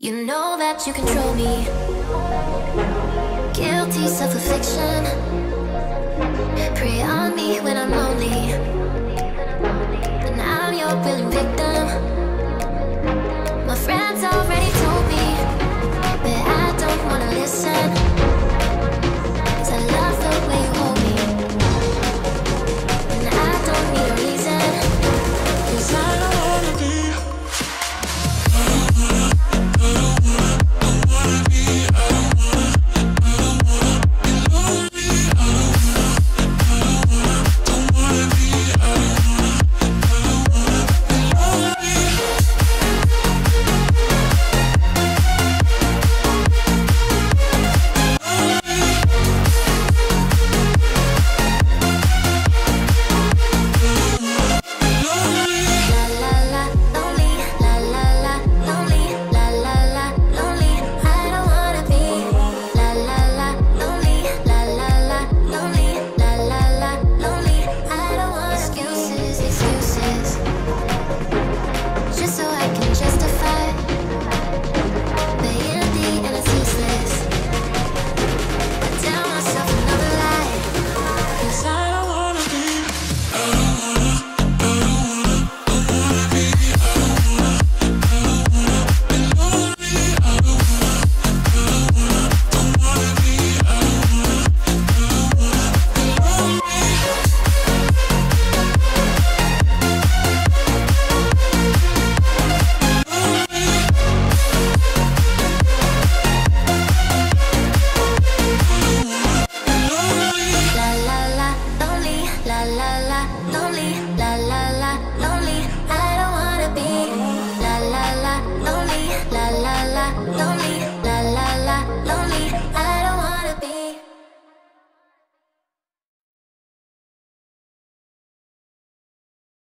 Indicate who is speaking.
Speaker 1: You know that you control me. Guilty self-affliction. Prey on me when I'm